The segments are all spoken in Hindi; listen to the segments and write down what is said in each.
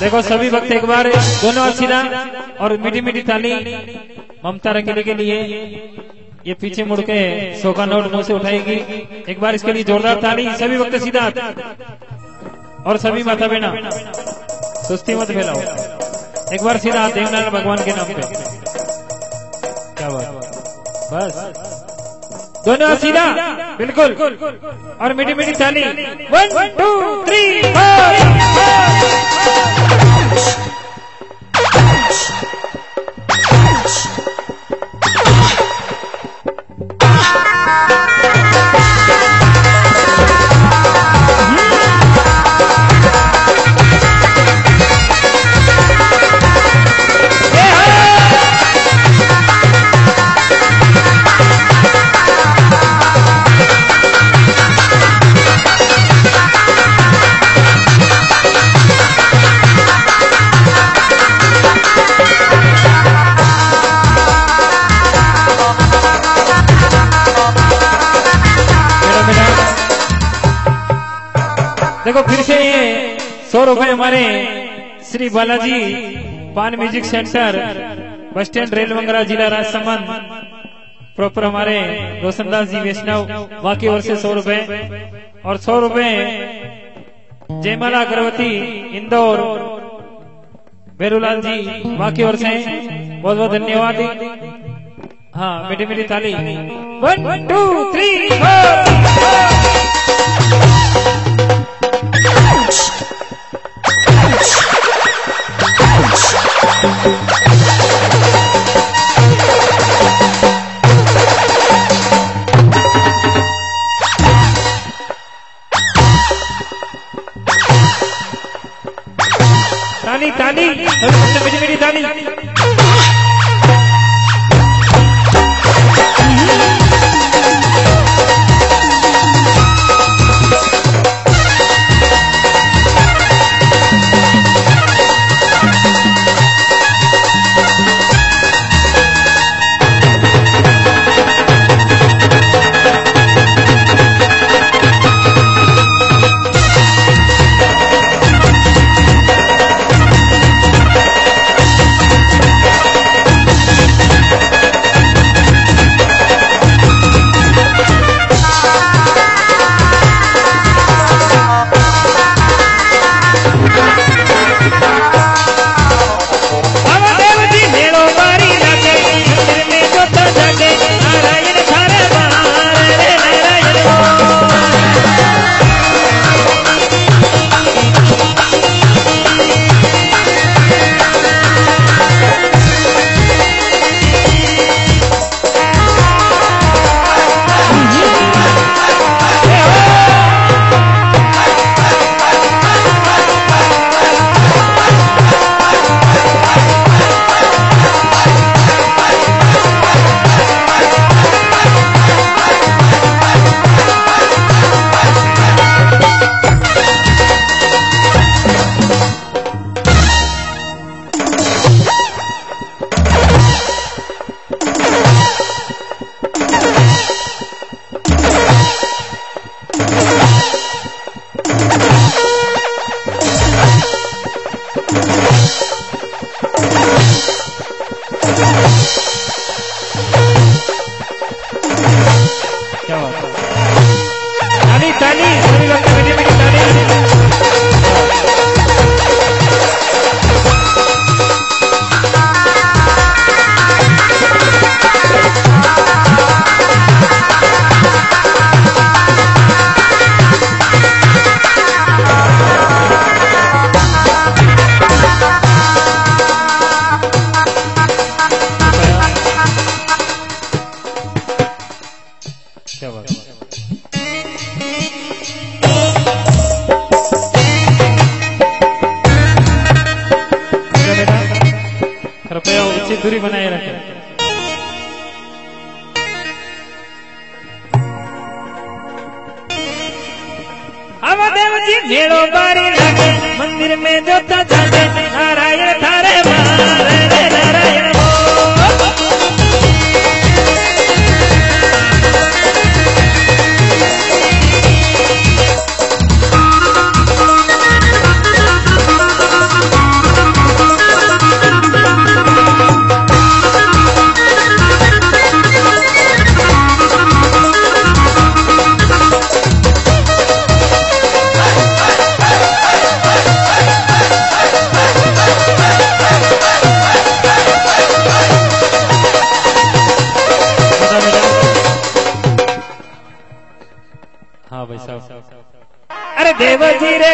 देखो सभी वक्त एक बार दोनों सीधा और मीठी मीठी ताली ममता रखेले के लिए ये पीछे मुड़ के सौ का नोट मुँह से उठाएगी। एक बार इसके लिए जोरदार ताली। सभी वक्त सीधा और सभी माता बेना सुस्ती मत फैलाओ। एक बार सीधा देवनारायण भगवान के नाम पे। क्या बात बस। दोनों सीधा बिल्कुल। और मीठी मीठी ताली। वन टू थ्री फोर देखो फिर से ये सौ रुपए हमारे Shri Balaji Paan music centre, bus stand, rail Mangra, जिला राजसमंद प्रॉपर हमारे रोशनदास जी, वैष्णव वहाँ की ओर से सौ रुपए और सौ रुपए जयमाला अग्रवती इंदौर, बेरूलाल जी वहाँ की ओर से बहुत बहुत धन्यवाद। हाँ मीठी मीठी ताली। वन टू थ्री फोर से दूरी बनाए रखें। देव जी मेड़ो बारी लगे, मंदिर में जो तो जाते, नारायण थारे मारा। தண்ணீரே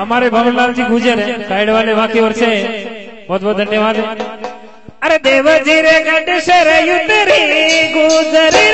हमारे भवनलाल जी गुजर है साइड वाले बाकी ओर से बहुत बहुत धन्यवाद। अरे देव जी रे गुजरी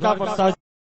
की